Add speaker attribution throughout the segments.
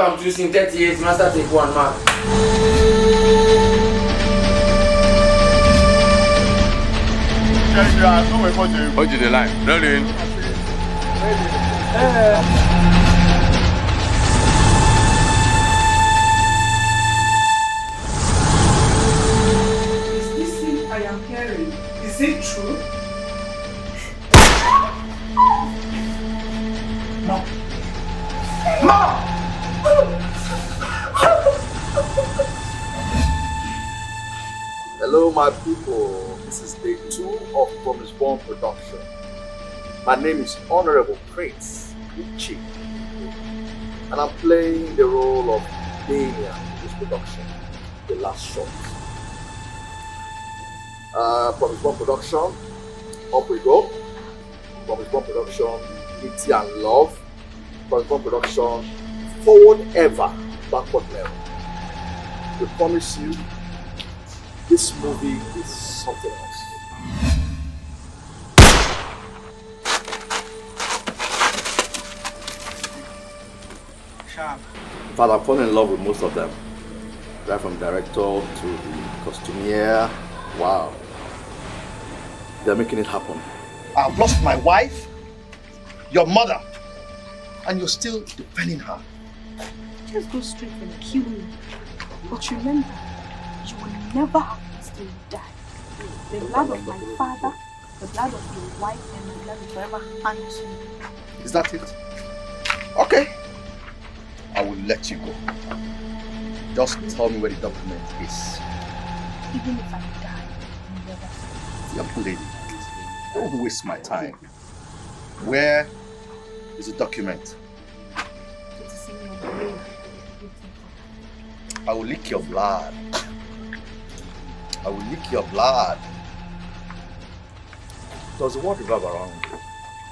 Speaker 1: I'm choosing 38, master take one mark.
Speaker 2: Hold you the line. Rolling.
Speaker 3: Is this thing I am hearing? Is it true?
Speaker 4: Hello, my people. This is day two of Promise Bon production. My name is Honorable Prince Uchi, and I'm playing the role of Damien in this production, The Last Shot. Uh, Promise Bon production, up we go. Promise Bon production, Unity and Love. Promise Bon production, Forward Ever, Backward Never. We promise you this movie is something else.
Speaker 3: Sharp.
Speaker 4: In fact, I've fallen in love with most of them. Right from director to the costumier. Wow. They're making it happen.
Speaker 5: I've lost my wife, your mother, and you're still defending her.
Speaker 6: Just go straight and kill me. But you remember, you will never have to die. The blood of my father, the blood of your wife, and the blood will forever haunt you.
Speaker 5: Is that it? Okay. I will let you go. Just tell me where the document is.
Speaker 6: Even if I die, you never
Speaker 5: Young lady, don't waste my time. Where is the document?
Speaker 6: it. It is in your grave.
Speaker 5: I will lick your blood. I will lick your blood. Does the word reverb around you?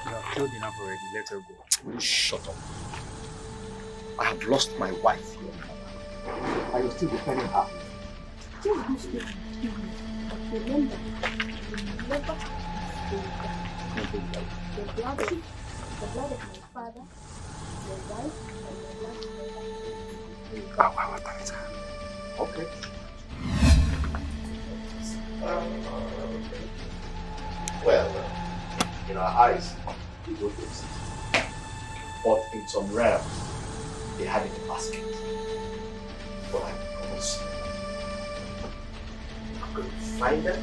Speaker 7: You have killed enough already. Let her go.
Speaker 5: Will you shut up? I have lost my wife here. Are you still defending her?
Speaker 6: Just go straight and kill me. But remember, you will never have to. The blood of, the blood of my father, your wife, and your blood will forever haunt.
Speaker 5: Okay. Our eyes, we don't exist. But in some realms, they had it in a basket. But I promise you, I'm going to find them.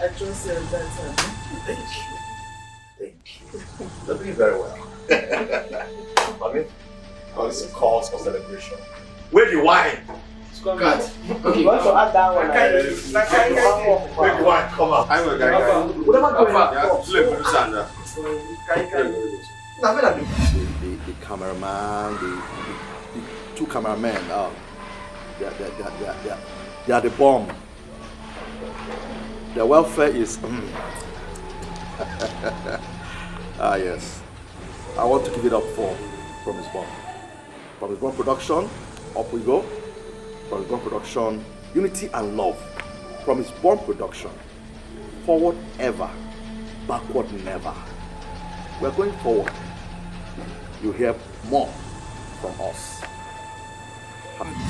Speaker 3: I trust you at that time.
Speaker 5: Thank you. Thank you. You're doing very well. I mean, all this cause for celebration. Where the wine?
Speaker 1: Cut.
Speaker 3: Okay, you want to add that one?
Speaker 5: Where the wine? Come out.
Speaker 2: I'm a guy.
Speaker 5: Whatever going on.
Speaker 2: Yeah, slip with the sand.
Speaker 5: Now, when I do
Speaker 4: The, the, the cameraman, the, the, the two cameramen, uh, they, are- they, are- they, are- they, are- they, are- they are the bomb. Their welfare is. mm. ah, yes. I want to give it up for Promise Bon. Promise Bon Production, up we go. Promise Bon Production, Unity and Love. Promise Bon Production, forward ever, backward never. We're going forward. You hear more from us.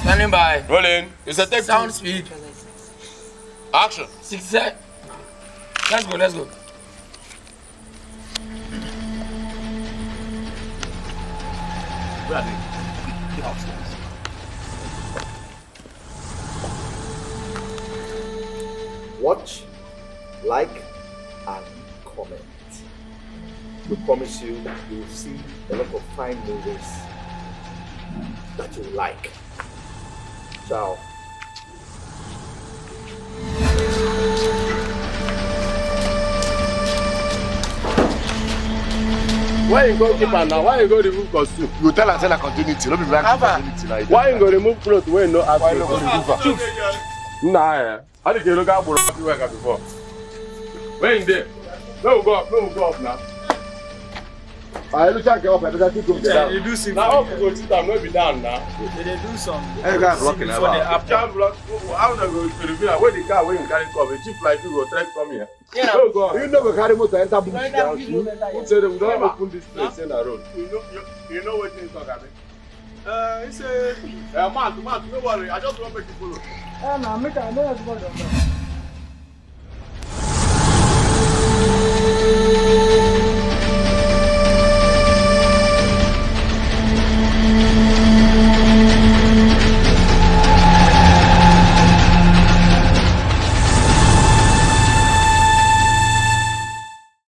Speaker 1: Standing by.
Speaker 2: Rolling. It's a take
Speaker 1: Sound
Speaker 2: two.
Speaker 1: speed.
Speaker 2: Action.
Speaker 1: Six set. Let's go, let's go.
Speaker 5: Where are they? The upstairs. Watch, like, and comment. We promise you you will see a lot of fine movies that you like. Ciao.
Speaker 2: Why you go keep am now? Why you go remove costume?
Speaker 5: You tell her, tell her continuity. Don't be back
Speaker 1: Abba.
Speaker 5: continuity now.
Speaker 2: Why you go remove cloth wey no ask you to remove am? Nna eh. How did you look at Buru Africa before? Where in there? No go up, no go up now. I look at your better keep them down.
Speaker 3: dey do sim
Speaker 2: Now up to go sit down, no be down now.
Speaker 3: They do some.
Speaker 8: Hey, guys, walking
Speaker 3: before they
Speaker 8: about.
Speaker 3: happen.
Speaker 2: Child blood, how na go to reveal where the car wey you carry come, a chief like you go try come here.
Speaker 1: Yeah.
Speaker 2: No go.
Speaker 4: You know go carry motor enter bush down.
Speaker 1: now, you
Speaker 2: Who say them don't open this place in the road?
Speaker 8: You know, you, you know what things talk about.
Speaker 2: Uh, he say, uh, man, man, no worry, I just want make you follow.
Speaker 1: Eh, na make I know on that.